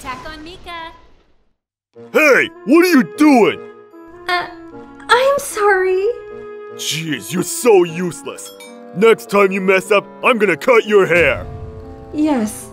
Attack on Mika. Hey, what are you doing? Uh, I'm sorry. Jeez, you're so useless. Next time you mess up, I'm gonna cut your hair. Yes.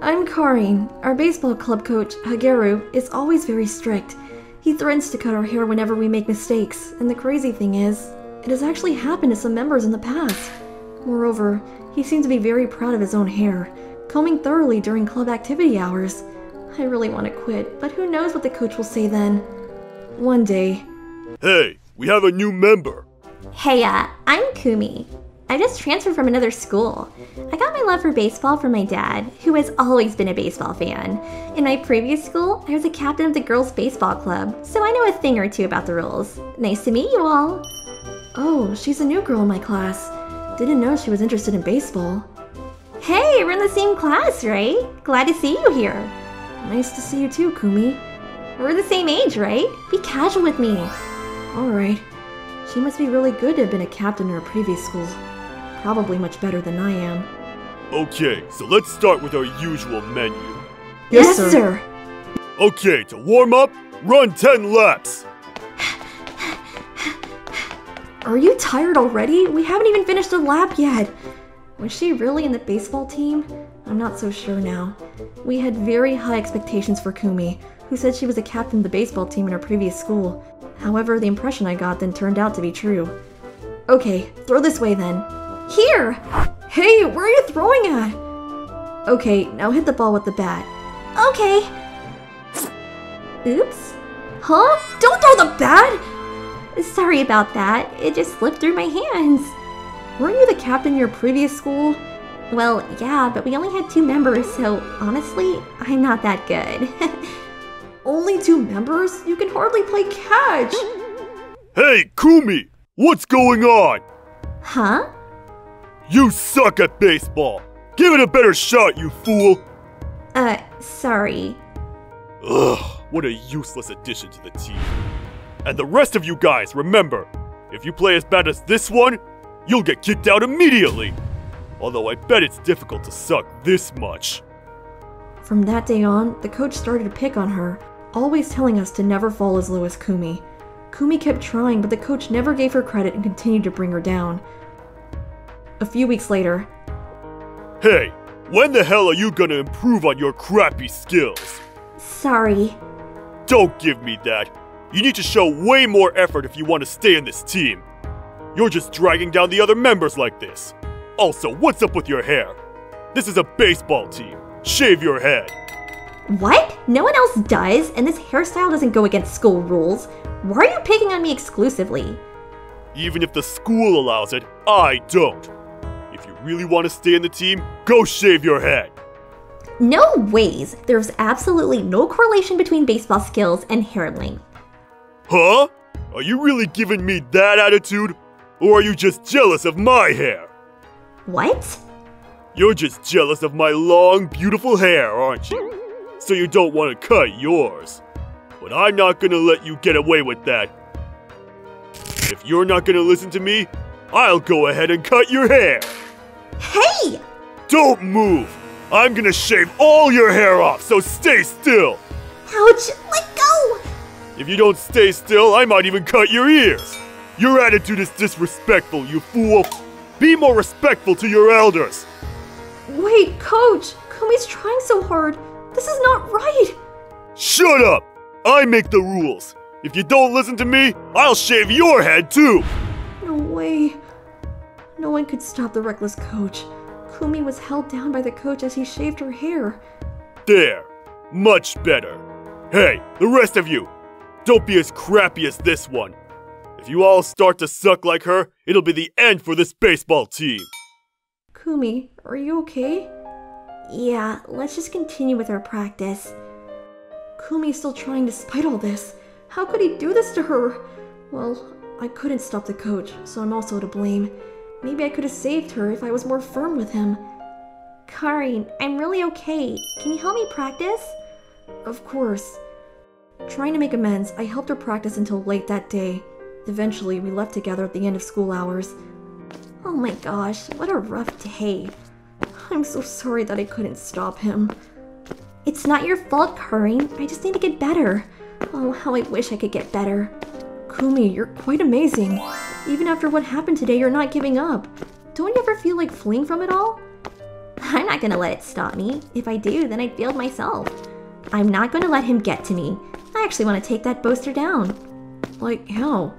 I'm Karin. Our baseball club coach, Hageru, is always very strict. He threatens to cut our hair whenever we make mistakes, and the crazy thing is, it has actually happened to some members in the past. Moreover, he seems to be very proud of his own hair, combing thoroughly during club activity hours. I really want to quit, but who knows what the coach will say then. One day. Hey, we have a new member. Hey, uh, I'm Kumi. I just transferred from another school. I got my love for baseball from my dad, who has always been a baseball fan. In my previous school, I was a captain of the girls' baseball club, so I know a thing or two about the rules. Nice to meet you all. Oh, she's a new girl in my class. Didn't know she was interested in baseball. Hey, we're in the same class, right? Glad to see you here. Nice to see you too, Kumi. We're the same age, right? Be casual with me. Alright. She must be really good to have been a captain in her previous school. Probably much better than I am. Okay, so let's start with our usual menu. Yes, yes sir. sir. Okay, to warm up, run 10 laps. Are you tired already? We haven't even finished a lap yet. Was she really in the baseball team? I'm not so sure now. We had very high expectations for Kumi, who said she was a captain of the baseball team in her previous school. However, the impression I got then turned out to be true. Okay, throw this way then. Here! Hey, where are you throwing at? Okay, now hit the ball with the bat. Okay. Oops. Huh? Don't throw the bat! Sorry about that. It just slipped through my hands. Weren't you the captain in your previous school? Well, yeah, but we only had two members, so honestly, I'm not that good. only two members? You can hardly play catch! Hey, Kumi! What's going on? Huh? You suck at baseball! Give it a better shot, you fool! Uh, sorry. Ugh, what a useless addition to the team. And the rest of you guys, remember, if you play as bad as this one, you'll get kicked out immediately. Although I bet it's difficult to suck this much. From that day on, the coach started to pick on her, always telling us to never fall as low as Kumi. Kumi kept trying, but the coach never gave her credit and continued to bring her down. A few weeks later, Hey, when the hell are you gonna improve on your crappy skills? Sorry. Don't give me that. You need to show way more effort if you want to stay in this team. You're just dragging down the other members like this. Also, what's up with your hair? This is a baseball team. Shave your head. What? No one else does, and this hairstyle doesn't go against school rules. Why are you picking on me exclusively? Even if the school allows it, I don't. If you really want to stay in the team, go shave your head. No ways. There's absolutely no correlation between baseball skills and hair length. Huh? Are you really giving me that attitude? Or are you just jealous of my hair? What? You're just jealous of my long, beautiful hair, aren't you? So you don't want to cut yours. But I'm not gonna let you get away with that. If you're not gonna listen to me, I'll go ahead and cut your hair. Hey! Don't move! I'm gonna shave all your hair off, so stay still! Ouch! Let go! If you don't stay still, I might even cut your ears. Your attitude is disrespectful, you fool. Be more respectful to your elders. Wait, coach. Kumi's trying so hard. This is not right. Shut up. I make the rules. If you don't listen to me, I'll shave your head too. No way. No one could stop the reckless coach. Kumi was held down by the coach as he shaved her hair. There. Much better. Hey, the rest of you, don't be as crappy as this one. If you all start to suck like her, it'll be the end for this baseball team. Kumi, are you okay? Yeah, let's just continue with our practice. Kumi's still trying despite all this. How could he do this to her? Well, I couldn't stop the coach, so I'm also to blame. Maybe I could have saved her if I was more firm with him. Karin, I'm really okay. Can you help me practice? Of course. Trying to make amends, I helped her practice until late that day. Eventually, we left together at the end of school hours. Oh my gosh, what a rough day. I'm so sorry that I couldn't stop him. It's not your fault, Karin. I just need to get better. Oh, how I wish I could get better. Kumi, you're quite amazing. Even after what happened today, you're not giving up. Don't you ever feel like fleeing from it all? I'm not gonna let it stop me. If I do, then I'd failed myself. I'm not gonna let him get to me. I actually want to take that boaster down. Like how?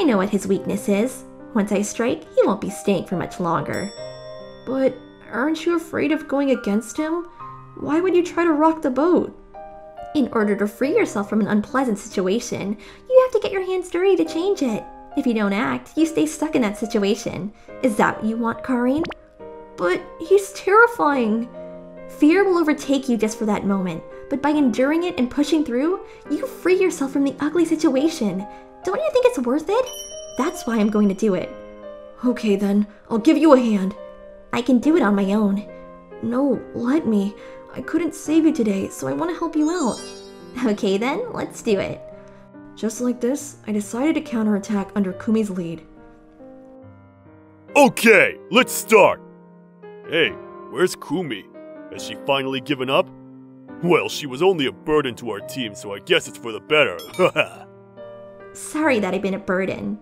I know what his weakness is. Once I strike, he won't be staying for much longer. But aren't you afraid of going against him? Why would you try to rock the boat? In order to free yourself from an unpleasant situation, you have to get your hands dirty to change it. If you don't act, you stay stuck in that situation. Is that what you want, Karin? But he's terrifying. Fear will overtake you just for that moment, but by enduring it and pushing through, you free yourself from the ugly situation. Don't you think it's worth it? That's why I'm going to do it. Okay then, I'll give you a hand. I can do it on my own. No, let me. I couldn't save you today, so I want to help you out. Okay then, let's do it. Just like this, I decided to counterattack under Kumi's lead. Okay, let's start. Hey, where's Kumi? Has she finally given up? Well, she was only a burden to our team, so I guess it's for the better. Sorry that I've been a burden.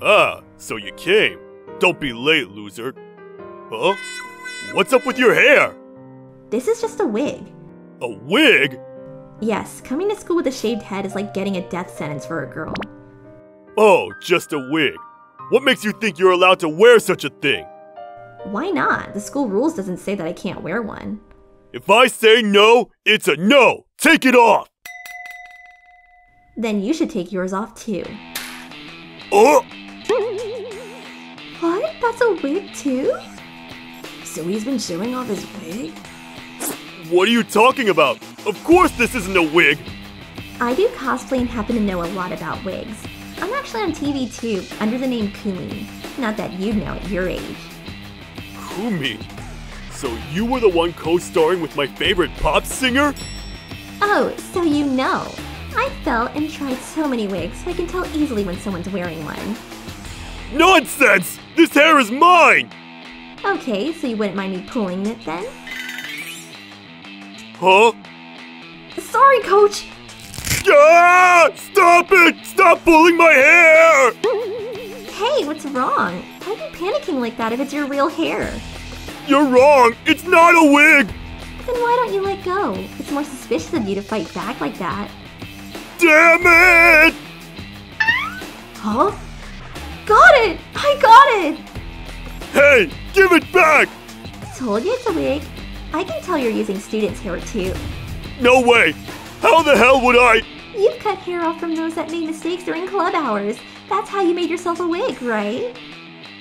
ah, so you came. Don't be late, loser. Huh? What's up with your hair? This is just a wig. A wig? Yes, coming to school with a shaved head is like getting a death sentence for a girl. Oh, just a wig. What makes you think you're allowed to wear such a thing? Why not? The school rules doesn't say that I can't wear one. If I say no, it's a no. Take it off. Then you should take yours off too. Oh! What? That's a wig too? So he's been showing off his wig? What are you talking about? Of course this isn't a wig. I do cosplay and happen to know a lot about wigs. I'm actually on TV too, under the name Kumi. Not that you'd know at your age. Kumi? So you were the one co-starring with my favorite pop singer? Oh, so you know. I felt and tried so many wigs, so I can tell easily when someone's wearing one. Nonsense! This hair is mine! Okay, so you wouldn't mind me pulling it then? Huh? Sorry, coach! Ah! Stop it! Stop pulling my hair! Hey, what's wrong? Why are you panicking like that if it's your real hair? You're wrong! It's not a wig! Then why don't you let go? It's more suspicious of you to fight back like that. Damn it! Huh? Got it! I got it! Hey, give it back! Told you it's a wig. I can tell you're using students' hair too. No way! How the hell would I? You've cut hair off from those that made mistakes during club hours. That's how you made yourself a wig, right?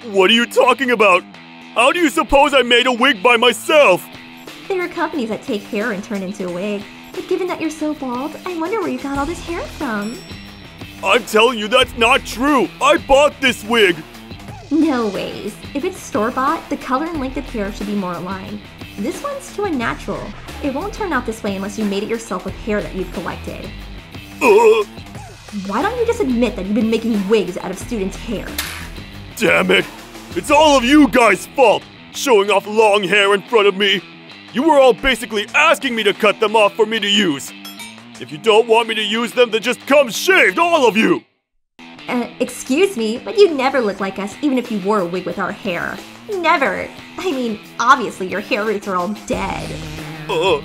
What are you talking about? How do you suppose I made a wig by myself? There are companies that take hair and turn into a wig. But given that you're so bald, I wonder where you got all this hair from. I'm telling you that's not true! I bought this wig! No ways. If it's store-bought, the color and length of hair should be more aligned. This one's too unnatural. It won't turn out this way unless you made it yourself with hair that you've collected. Ugh, Why don't you just admit that you've been making wigs out of students' hair? damn it! It's all of you guys' fault! Showing off long hair in front of me! You were all basically asking me to cut them off for me to use! If you don't want me to use them, then just come shaved, all of you! Uh, excuse me, but you never look like us even if you wore a wig with our hair. Never! I mean, obviously your hair roots are all dead. Ugh.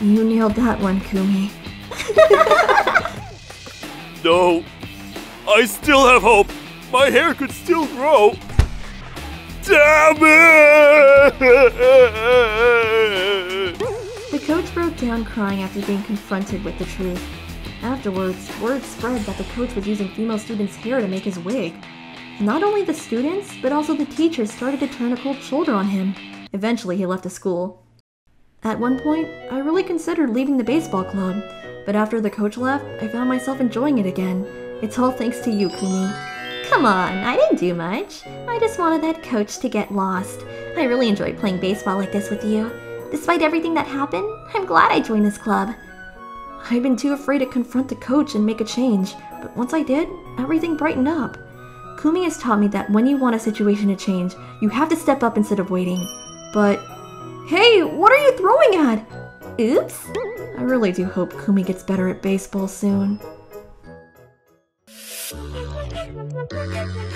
You nailed that one, Kumi. No. I still have hope. My hair could still grow. Damn it! The coach broke down crying after being confronted with the truth. Afterwards, word spread that the coach was using female students' hair to make his wig. Not only the students, but also the teachers started to turn a cold shoulder on him. Eventually, he left the school. At one point, I really considered leaving the baseball club, but after the coach left, I found myself enjoying it again. It's all thanks to you, Kumi. Come on, I didn't do much. I just wanted that coach to get lost. I really enjoyed playing baseball like this with you. Despite everything that happened, I'm glad I joined this club. I'd been too afraid to confront the coach and make a change, but once I did, everything brightened up. Kumi has taught me that when you want a situation to change, you have to step up instead of waiting. But. Hey, what are you throwing at? Oops. I really do hope Kumi gets better at baseball soon.